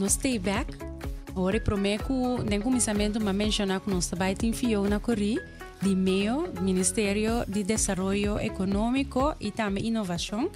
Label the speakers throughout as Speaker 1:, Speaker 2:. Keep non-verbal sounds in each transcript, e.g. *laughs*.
Speaker 1: no stay back. Ora, prometo, nem começamento, mas mencionar que nós também tem Fiona Corri, de MEO, Ministério de Desenvolvimento Econômico e também Inovação.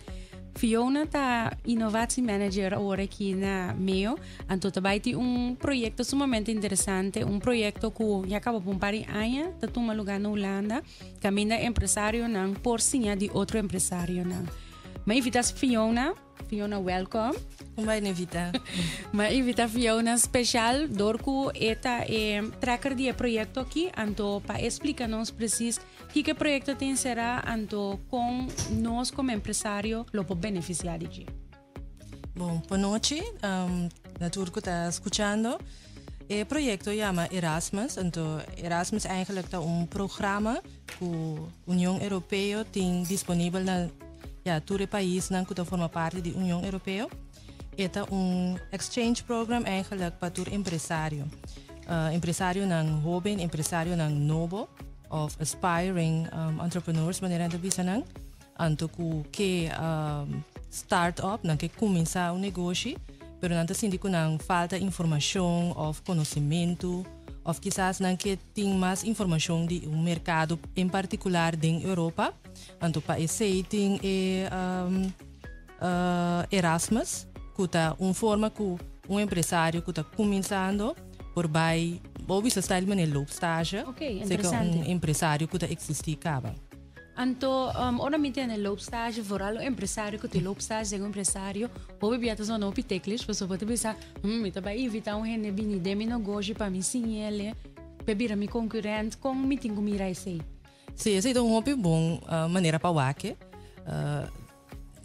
Speaker 1: Fiona está Innovation Manager agora aqui na MEO. Então, também tem um projeto sumamente interessante, um projeto que já acabou por par de anos, está tomando lugar na Holanda, caminha empresário não, por sim de outro empresário não. Mas invita Fiona, Fiona, welcome.
Speaker 2: Vai invita. *laughs*
Speaker 1: Mas invita Fiona especial, dorku eta é tracker de projeto aqui, então para explicar-nos preciso que que projeto tem será, então com nós como empresário, lo po beneficiar de
Speaker 2: Bom, boa noite. Um, na Turco está escutando. O projeto chama Erasmus. Então, Erasmus eigenlijk é um programa que a União Europeia tem disponível na ja, toere país não que forma parte da União Europeia. É um exchange program eigenlijk para toer empresário. Uh, empresário não jovem, empresário não novo, of aspiring um, entrepreneurs, maneira de bisa não. Anto ku que um, startup, não que começar um negócio, pero assim que não falta informação ou conhecimento, ou quizás não que tem mais informação de um mercado em particular em Europa Anto pa tem e um, uh, Erasmus, que está uma forma que um empresário que está começando por vai ou isso está ele no estágio,
Speaker 1: okay,
Speaker 2: interessante. um empresário que está existir acaba.
Speaker 1: Anto, um, ora mi tiene loopstage, vooral empresário que tem loopstage, um empresário, ou bia tá só no piteklis, pessoa pode pensar, hum, mi tá vai invitar um rene bini de mi no goji pa mi sim ele, bebira mi concorrente, com mi tingo mi raisei.
Speaker 2: Sim, esse é um hobby bom uh, maneira para o wake. Uh,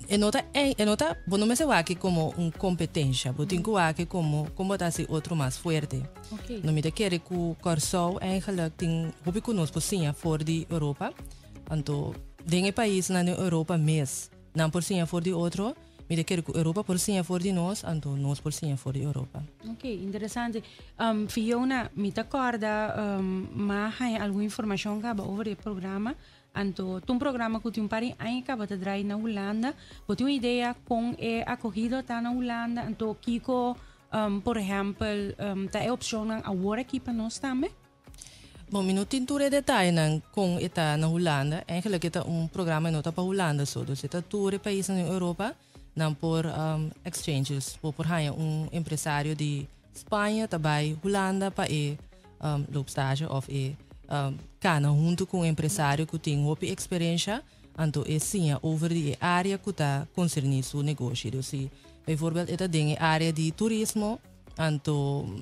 Speaker 2: e nota é e nota bom não se wake como uma competência, mas tem que wake como como tá se outro mais forte.
Speaker 1: Okay.
Speaker 2: Não me te quer que o corso eigenlijk tem hobby conosco sim fora de Europa. Então, dentro país na Europa mesmo, não por sim fora de outro. Me quero que a Europa por sim é fora de nós, então nós por sim é fora de Europa.
Speaker 1: Ok, interessante. Um, Fiona, me acorda, um, mas há alguma informação sobre o programa? Então, um programa que tem um par de anos acaba de trazer na Holanda, você tem uma ideia com é acolhido tá na Holanda, então Kiko, um, por exemplo, um, tá é opção agora aqui para nós também?
Speaker 2: Bom, minuto tintura detalhe nang com eta na Holanda, eigenlijk é um programa não tá para Holanda só, então está tour país na Europa, não por um, exchanges, por por um empresário de Espanha, também Holanda, para ir um, loopstage ou e um, cana junto com um empresário que tem uma experiência, então é sim over de área que está concernida o negócio. Se, exemplo, é tem área de turismo, então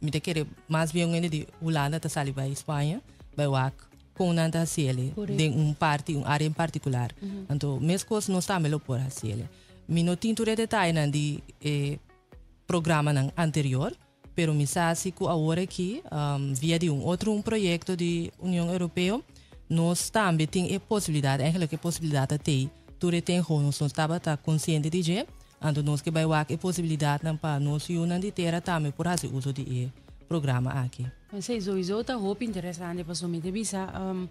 Speaker 2: me te querer mais bem de Holanda, tá sali para Espanha, vai WAC, com nada ciele, de um parte, uma área em particular. Uhum. Então, mesmo coisas não está melhor por a ciele. Mi não tinha detalhe nan di eh, programa nan anterior, pero mi sasi que agora aqui, um, via de um outro um projeto de União Europeia, nós também temos a possibilidade, eigenlijk a possibilidade de ture tem nós estava tá consciente de que, então nós que vai a possibilidade não para nós unan de ter também por fazer uso de programa aqui.
Speaker 1: Isso, isso é roupa interessante para me bisa um,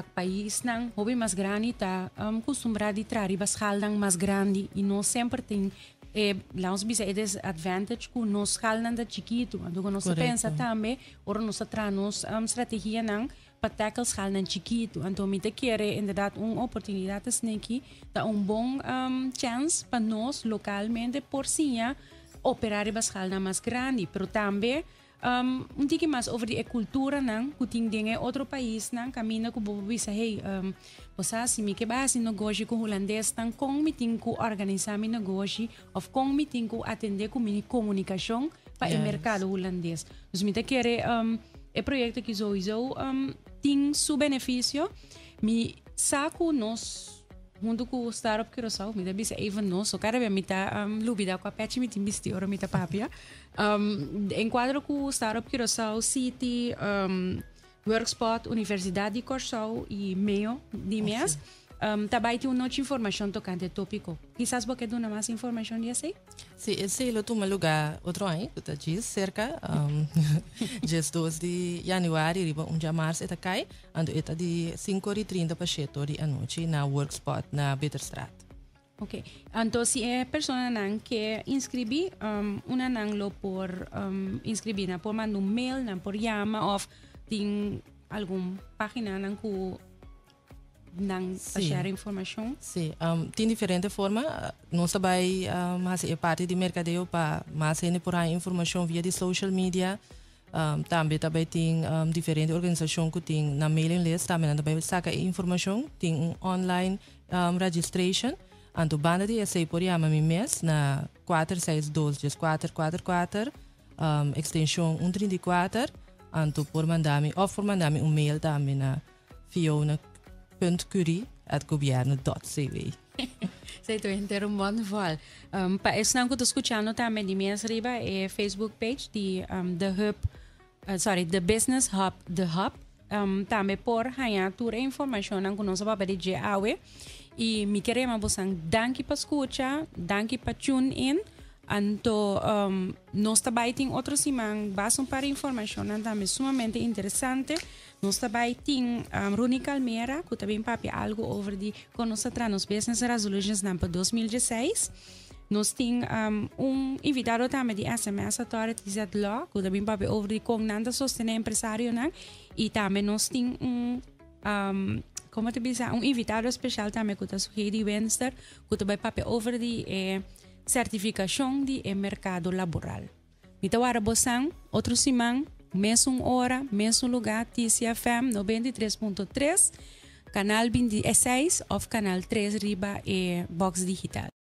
Speaker 1: o país não hobby mais grande tá um, acostumado a trazer bascaldang mais grande. E nós sempre tem eh, lá bisa é advantage que nós calnan da chiquito. Então nós pensa também ora nós traz um, estratégia não para tackle calnan chiquito. Então me te quer inderdaad uma oportunidade aqui dá um bom um, chance para nós localmente por sim operar bascaldan mais grande. Pero também um, um tiki mais over die cultura nang kuting dinge outro país nang camina ko bobo sa hey um, posa si mi ke basi negócio com holandês tang kong meeting ko organizar mi negócio of kong meeting ko atender com mini comunicação para yes. o mercado holandês. Mi te quere um, é projeto que sowieso um, tem seu benefício. Mi saco nos junto com o startup que eu sou, me dá even nós, o cara tá um, lubida com a pet me tem bisti ora me tá papia. Um, enquadro com o startup que eu sou, City, um, Workspot, Universidade de Corsol e Meio de mês. Okay. Um, também tem uma informação tocante tópico. Quizás você dê mais informação de assim?
Speaker 2: Sim, esse é o lugar outro ano, que diz, cerca, um, *laughs* dia 2 de janeiro, riba 1 de março, está cai, ando está de 5 e 30 para 7 de noite na Workspot, na Bitterstraat.
Speaker 1: Ok. Então, se é pessoa não quer inscrever, um, uma não lo por um, inscrever, não por mandar um mail, não por chama, ou tem alguma página que não share informação?
Speaker 2: Sim, um, tem diferente forma. Não sabe, um, é parte de mercadeio para mas por aí informação via de social media. Um, também também tem um, diferentes organizações que tem na mailing list também também saca informação tem um online um, registration anto banda de essa por chama mi mês na 462 444 um, extension 134 anto por mandar-me ou por mandar-me um mail também na fiona.curie@governo.cv *laughs*
Speaker 1: Sei tu inteiro muito bom. Um, para esse não que escutando também de minha riba é Facebook page de um, The Hub uh, sorry, the Business Hub, the Hub, um, também por ganhar toda a informação que nós vamos pedir awe e. Me queremos você danke para escutar, danke para tune in, Anto, um, nós também temos outro simão, basta para informação também sumamente interessante. Nós também temos um, Runi Calmeira, que também papi algo over de com nos business resolutions para 2016. Nós temos um, um invitado também de SMS Authority Z Law, que também para over de com nada sostener empresário, né? E também nós temos um, um como te bisa, um invitado especial também que está sugerido Wenster, que também para over de eh, certificação de mercado laboral. Então, agora, bosan, outro simão, mesmo hora, mesmo lugar, TCFM 93.3, canal 26 ou canal 3 riba e box digital.